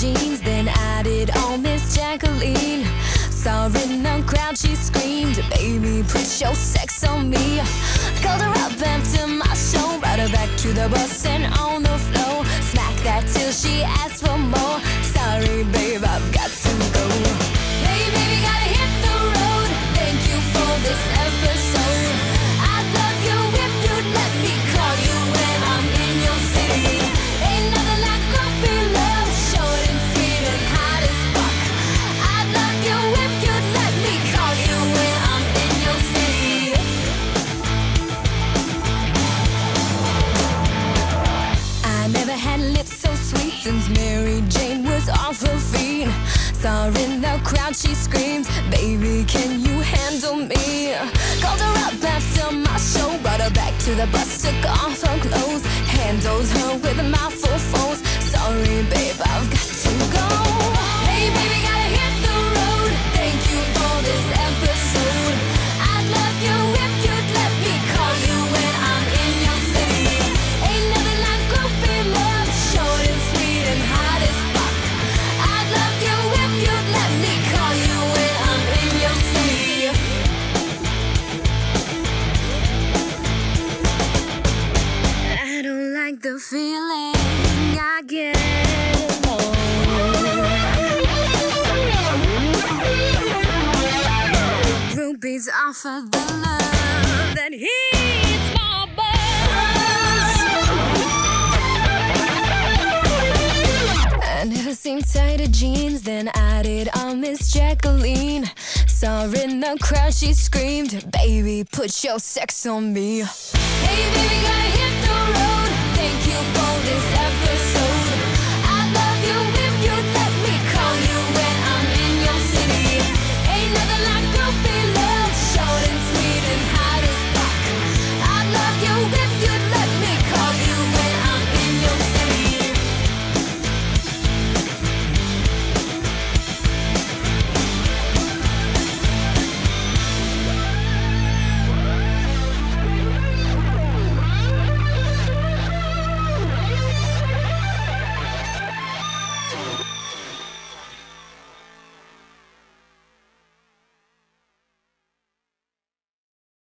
jeans, then I did all Miss Jacqueline. Saw in the crowd, she screamed, Baby, put your sex on me. Called her up after my show, brought her back to the bus and on the floor. Smack that till she asked for Saw her in the crowd, she screams, Baby, can you handle me? Called her up after my show, brought her back to the bus, took off her clothes, handled her with mouthful of phones. Sorry, babe, I've got feeling I get. alone. Rubies offer the love that heats my bones. I never seen tighter jeans than I did on Miss Jacqueline. Saw in the crowd, she screamed, Baby, put your sex on me. Hey, baby, gotta hit the road. You for this episode.